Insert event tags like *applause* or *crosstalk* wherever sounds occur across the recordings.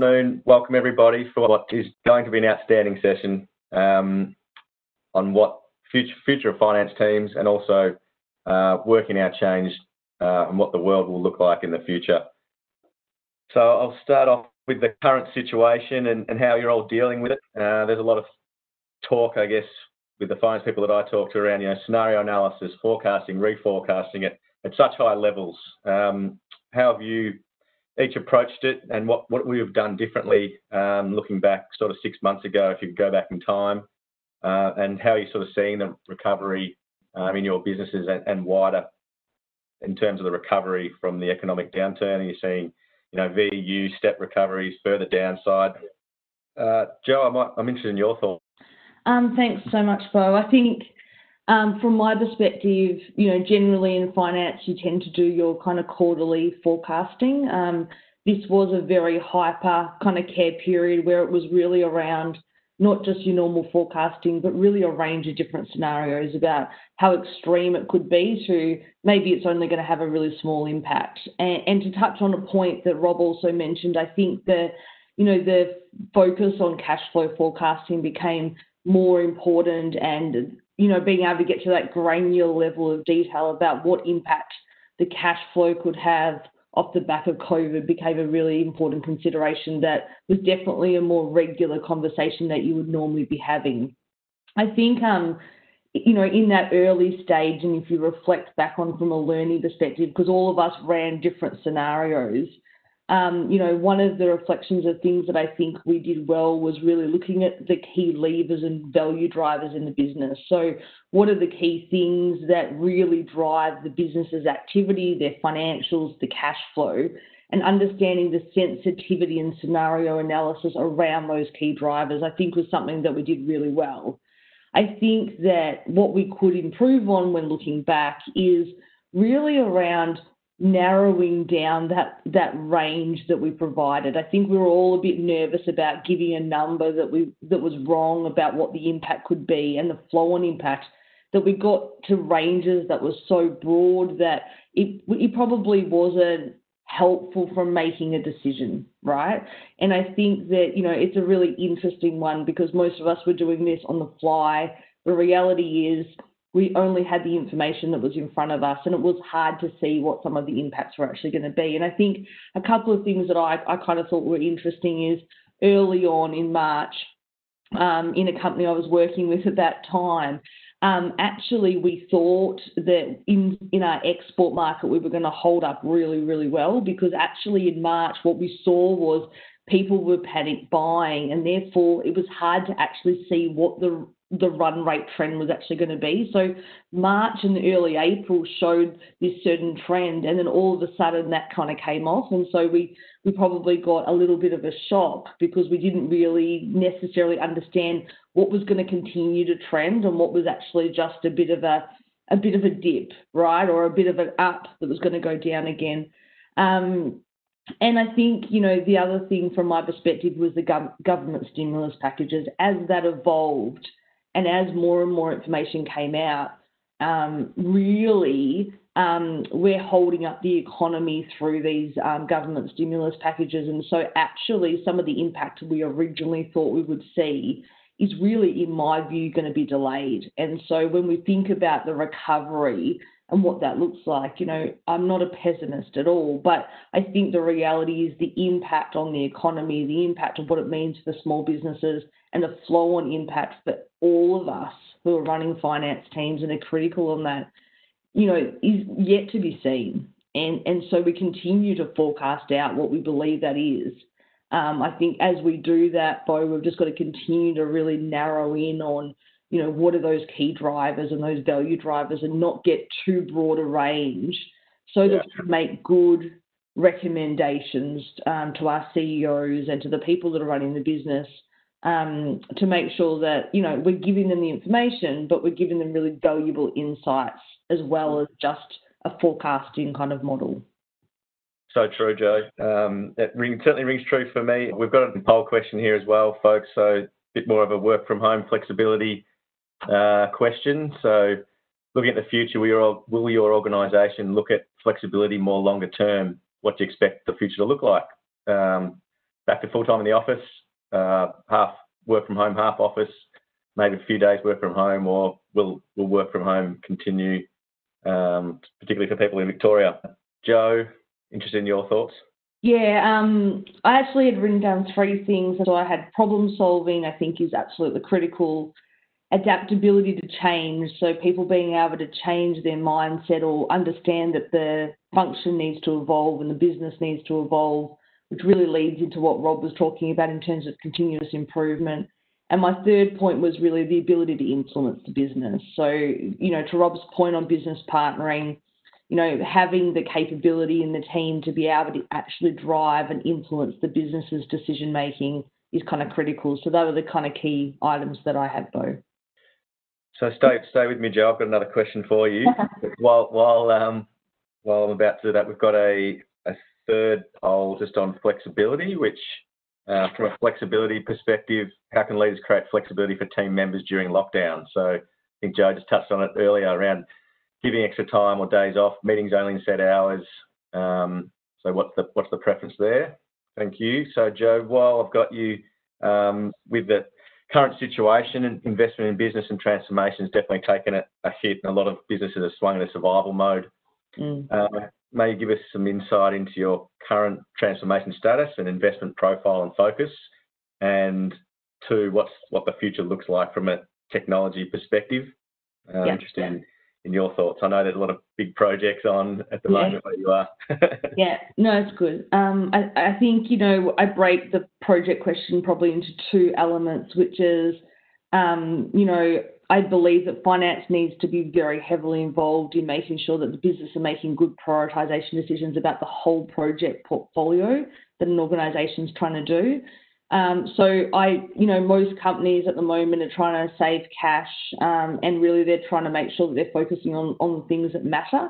Afternoon. Welcome, everybody, for what is going to be an outstanding session um, on what future future of finance teams and also uh, working our change uh, and what the world will look like in the future. So I'll start off with the current situation and how you're all dealing with it. Uh, there's a lot of talk, I guess, with the finance people that I talk to around you know, scenario analysis, forecasting, reforecasting at such high levels. Um, how have you each approached it, and what what we have done differently um, looking back sort of six months ago, if you go back in time, uh, and how you're you sort of seeing the recovery um, in your businesses and wider in terms of the recovery from the economic downturn? And you're seeing, you know, V/U step recoveries, further downside? Uh, jo, I'm interested in your thoughts. Um, thanks so much, Bo. I think Um, from my perspective, you know, generally in finance, you tend to do your kind of quarterly forecasting. Um, this was a very hyper kind of care period where it was really around not just your normal forecasting, but really a range of different scenarios about how extreme it could be to maybe it's only going to have a really small impact. And to touch on a point that Rob also mentioned, I think the you know the focus on cash flow forecasting became more important, and being able to get to that granular level of detail about what impact the cash flow could have off the back of COVID became a really important consideration that was definitely a more regular conversation that you would normally be having. I think um, you know, in that early stage, and if you reflect back on from a learning perspective, because all of us ran different scenarios, Um, one of the reflections of things that I think we did well was really looking at the key levers and value drivers in the business. So what are the key things that really drive the business's activity, their financials, the cash flow, and understanding the sensitivity and scenario analysis around those key drivers, I think was something that we did really well. I think that what we could improve on when looking back is really around narrowing down that that range that we provided. I think we were all a bit nervous about giving a number that we that was wrong about what the impact could be and the flow-on impact that we got to ranges that were so broad that it it probably wasn't helpful for making a decision, right? And I think that you know it's a really interesting one because most of us were doing this on the fly. The reality is we only had the information that was in front of us, and it was hard to see what some of the impacts were actually going to be. And I think a couple of things that I I kind of thought were interesting is early on in March, um, in a company I was working with at that time, um, actually we thought that in in our export market, we were going to hold up really, really well because actually in March, what we saw was people were panic buying, and therefore it was hard to actually see what the run rate trend was actually going to be. So March and early April showed this certain trend, and then all of a sudden that kind of came off. And so we we probably got a little bit of a shock because we didn't really necessarily understand what was going to continue to trend and what was actually just a bit of a a bit of a dip, right, or a bit of an up that was going to go down again. Um, and I think you know, the other thing from my perspective was the government stimulus packages. As that evolved and as more and more information came out, um, really um, we're holding up the economy through these um, government stimulus packages. And so actually some of the impact we originally thought we would see is really, in my view, going to be delayed. And so when we think about the recovery and what that looks like, You know, I'm not a pessimist at all, but I think the reality is the impact on the economy, the impact of what it means for small businesses, and the flow-on impact for all of us who are running finance teams and are critical on that, you know, is yet to be seen. And so we continue to forecast out what we believe that is. Um, I think as we do that, Bo, we've just got to continue to really narrow in on what are those key drivers and those value drivers and not get too broad a range so that we can make good recommendations um, to our CEOs and to the people that are running the business um, to make sure that you know, we're giving them the information, but we're giving them really valuable insights as well as just a forecasting kind of model. So true, Jo. That um, certainly rings true for me. We've got a poll question here as well, folks, so a bit more of a work-from-home flexibility question. So looking at the future, will your organization look at flexibility more longer term? What do you expect the future to look like? back to full time in the office, uh, half work from home, half office, maybe a few days work from home, or will will work from home continue, um, particularly for people in Victoria? Jo, interested in your thoughts? Yeah, um, I actually had written down three things. So I had problem solving, I think is absolutely critical. Adaptability to change, so people being able to change their mindset or understand that the function needs to evolve and the business needs to evolve, which really leads into what Rob was talking about in terms of continuous improvement. And my third point was really the ability to influence the business. So, you know, to Rob's point on business partnering, you know, having the capability in the team to be able to actually drive and influence the business's decision making is kind of critical. So those are the kind of key items that I had, Bo. So stay stay with me, Jo. I've got another question for you. *laughs* while while um, while I'm about to do that, we've got a, a third poll just on flexibility, which uh, from a flexibility perspective, how can leaders create flexibility for team members during lockdown? So I think Jo just touched on it earlier around giving extra time or days off, meetings only in set hours. Um, so what's the what's the preference there? Thank you. So Jo, while I've got you um, with the current situation and investment in business and transformation has definitely taken a, a hit, and a lot of businesses have swung into survival mode. Mm. Uh, may you give us some insight into your current transformation status and investment profile and focus, and two, what's what the future looks like from a technology perspective. Uh. Interested in your thoughts? I know there's a lot of big projects on at the yeah. moment where you are. *laughs* yeah, no, it's good. Um, I, I think, you know, I break the project question probably into two elements, which is, um, you know, I believe that finance needs to be very heavily involved in making sure that the business are making good prioritization decisions about the whole project portfolio that an organisation is trying to do. Um, so I, you know, most companies at the moment are trying to save cash, um, and really they're trying to make sure that they're focusing on on things that matter.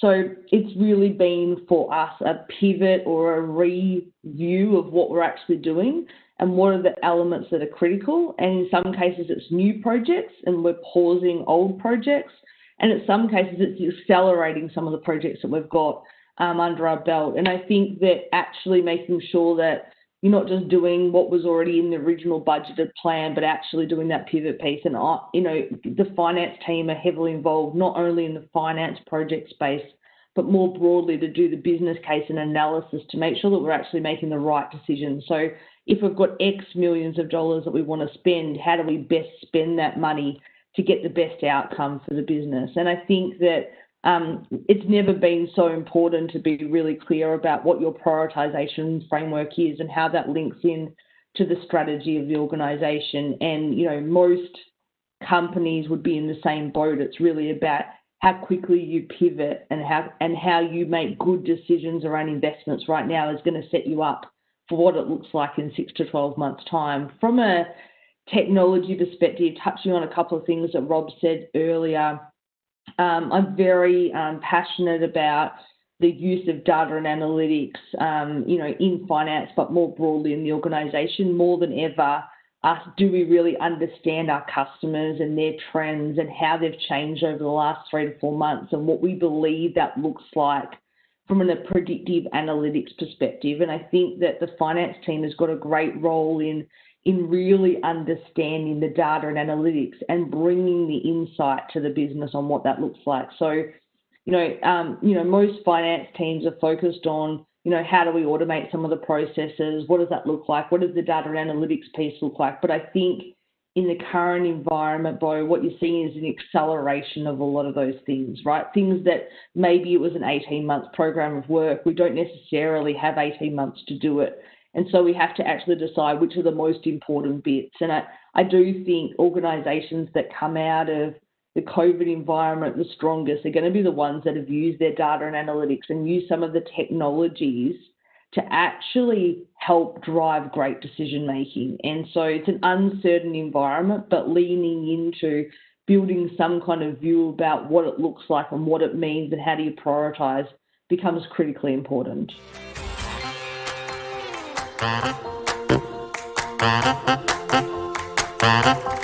So it's really been for us a pivot or a review of what we're actually doing and what are the elements that are critical. And in some cases, it's new projects and we're pausing old projects. And in some cases, it's accelerating some of the projects that we've got um, under our belt. And I think that actually making sure that you're not just doing what was already in the original budgeted plan, but actually doing that pivot piece. And, uh, you know, the finance team are heavily involved, not only in the finance project space, but more broadly to do the business case and analysis to make sure that we're actually making the right decisions. So if we've got X millions of dollars that we want to spend, how do we best spend that money to get the best outcome for the business? And I think that um, it's never been so important to be really clear about what your prioritization framework is and how that links in to the strategy of the organization. And, you know, most companies would be in the same boat. It's really about how quickly you pivot and how and how you make good decisions around investments right now is going to set you up for what it looks like in six to 12 months time. From a technology perspective, touching on a couple of things that Rob said earlier, um, I'm very um, passionate about the use of data and analytics, um, you know, in finance, but more broadly in the organisation. More than ever, us do we really understand our customers and their trends and how they've changed over the last three to four months and what we believe that looks like from a predictive analytics perspective. And I think that the finance team has got a great role in in really understanding the data and analytics and bringing the insight to the business on what that looks like. So, you know, um, you know, most finance teams are focused on, you know, how do we automate some of the processes? What does that look like? What does the data and analytics piece look like? But I think in the current environment, Bo, what you're seeing is an acceleration of a lot of those things, right? Things that maybe it was an 18 month program of work. We don't necessarily have 18 months to do it. And so we have to actually decide which are the most important bits. And I, I do think organisations that come out of the COVID environment the strongest are going to be the ones that have used their data and analytics and used some of the technologies to actually help drive great decision making. And so it's an uncertain environment, but leaning into building some kind of view about what it looks like and what it means and how do you prioritize becomes critically important. Thank you.